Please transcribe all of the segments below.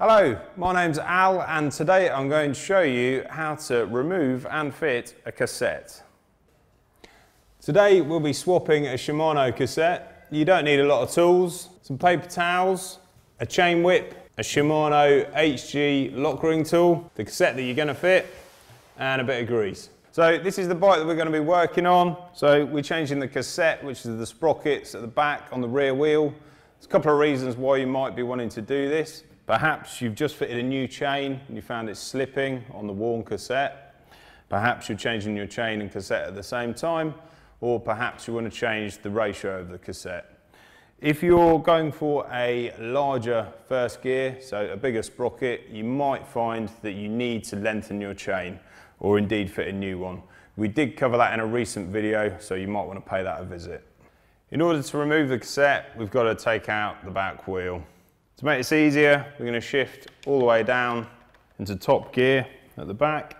Hello, my name's Al and today I'm going to show you how to remove and fit a cassette. Today we'll be swapping a Shimano cassette. You don't need a lot of tools, some paper towels, a chain whip, a Shimano HG lock ring tool, the cassette that you're going to fit and a bit of grease. So this is the bike that we're going to be working on. So we're changing the cassette, which is the sprockets at the back on the rear wheel. There's a couple of reasons why you might be wanting to do this. Perhaps you've just fitted a new chain and you found it slipping on the worn cassette. Perhaps you're changing your chain and cassette at the same time, or perhaps you want to change the ratio of the cassette. If you're going for a larger first gear, so a bigger sprocket, you might find that you need to lengthen your chain or indeed fit a new one. We did cover that in a recent video, so you might want to pay that a visit. In order to remove the cassette, we've got to take out the back wheel. To make this easier, we're going to shift all the way down into top gear at the back.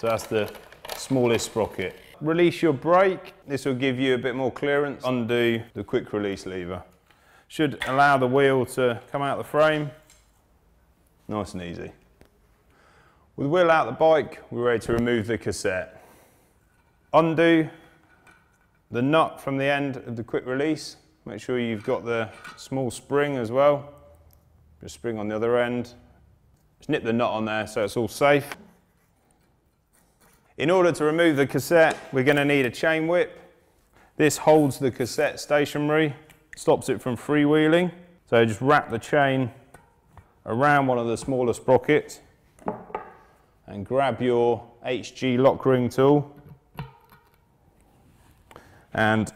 So that's the smallest sprocket. Release your brake. This will give you a bit more clearance. Undo the quick release lever. Should allow the wheel to come out the frame. Nice and easy. With the wheel out the bike, we're ready to remove the cassette. Undo the nut from the end of the quick release. Make sure you've got the small spring as well. The spring on the other end. Just nip the nut on there so it's all safe. In order to remove the cassette, we're going to need a chain whip. This holds the cassette stationary, stops it from freewheeling. So just wrap the chain around one of the smaller sprockets and grab your HG lock ring tool. And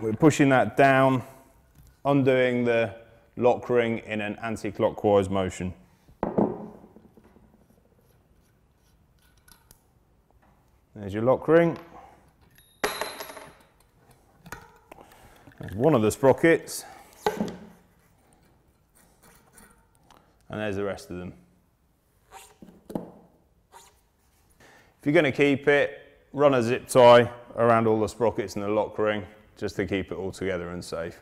we're pushing that down, undoing the lock ring in an anti-clockwise motion. There's your lock ring. There's one of the sprockets. And there's the rest of them. If you're going to keep it, run a zip tie around all the sprockets and the lock ring just to keep it all together and safe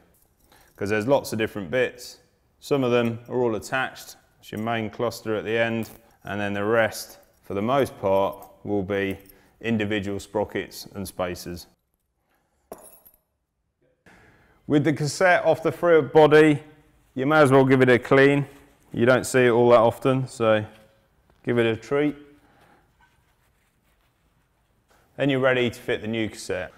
because there's lots of different bits. Some of them are all attached. It's your main cluster at the end, and then the rest, for the most part, will be individual sprockets and spacers. With the cassette off the front body, you may as well give it a clean. You don't see it all that often, so give it a treat. Then you're ready to fit the new cassette.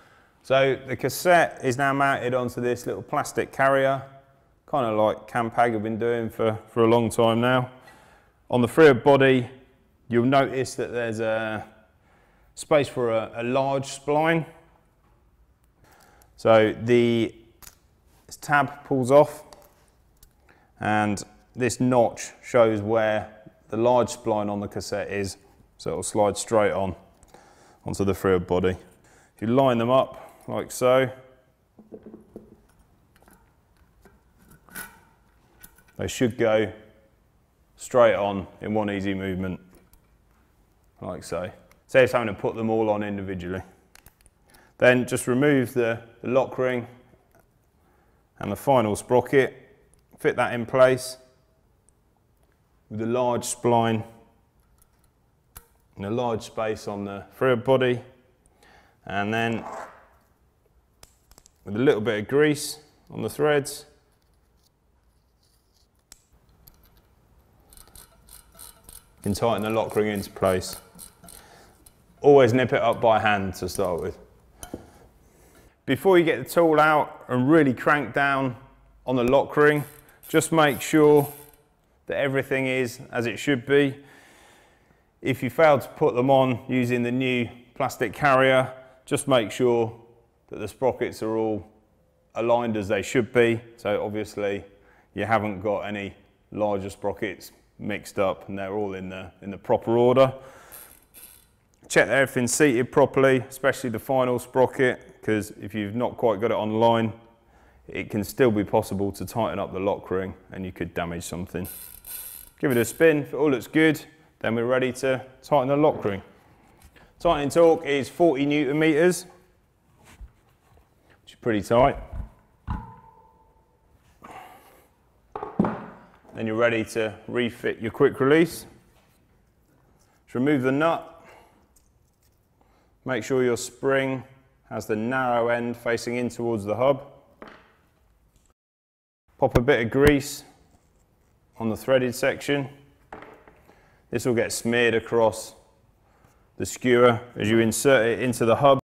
So the cassette is now mounted onto this little plastic carrier, kind of like Campag have been doing for, for a long time now. On the front body, you'll notice that there's a space for a, a large spline. So the tab pulls off and this notch shows where the large spline on the cassette is. So it'll slide straight on onto the front body. If you line them up, like so. They should go straight on in one easy movement, like so. Saves having to put them all on individually. Then just remove the, the lock ring and the final sprocket, fit that in place with a large spline and a large space on the front body and then with a little bit of grease on the threads. You can tighten the lock ring into place. Always nip it up by hand to start with. Before you get the tool out and really crank down on the lock ring, just make sure that everything is as it should be. If you fail to put them on using the new plastic carrier, just make sure that the sprockets are all aligned as they should be. So obviously you haven't got any larger sprockets mixed up and they're all in the, in the proper order. Check that everything's seated properly, especially the final sprocket, because if you've not quite got it online, it can still be possible to tighten up the lock ring and you could damage something. Give it a spin, if it all looks good, then we're ready to tighten the lock ring. Tightening torque is 40 newton meters pretty tight. then you're ready to refit your quick release. Just remove the nut. Make sure your spring has the narrow end facing in towards the hub. Pop a bit of grease on the threaded section. This will get smeared across the skewer as you insert it into the hub.